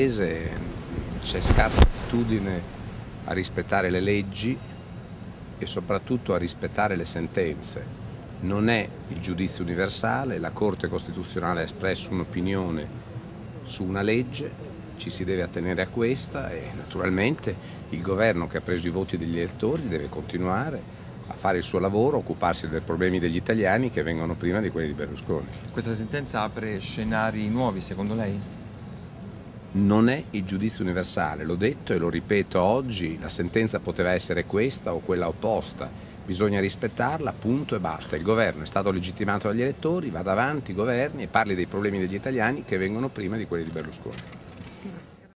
C'è scarsa attitudine a rispettare le leggi e soprattutto a rispettare le sentenze. Non è il giudizio universale, la Corte Costituzionale ha espresso un'opinione su una legge, ci si deve attenere a questa e naturalmente il governo che ha preso i voti degli elettori deve continuare a fare il suo lavoro, occuparsi dei problemi degli italiani che vengono prima di quelli di Berlusconi. Questa sentenza apre scenari nuovi secondo lei? Non è il giudizio universale, l'ho detto e lo ripeto oggi, la sentenza poteva essere questa o quella opposta, bisogna rispettarla, punto e basta. Il governo è stato legittimato dagli elettori, vada avanti, governi e parli dei problemi degli italiani che vengono prima di quelli di Berlusconi.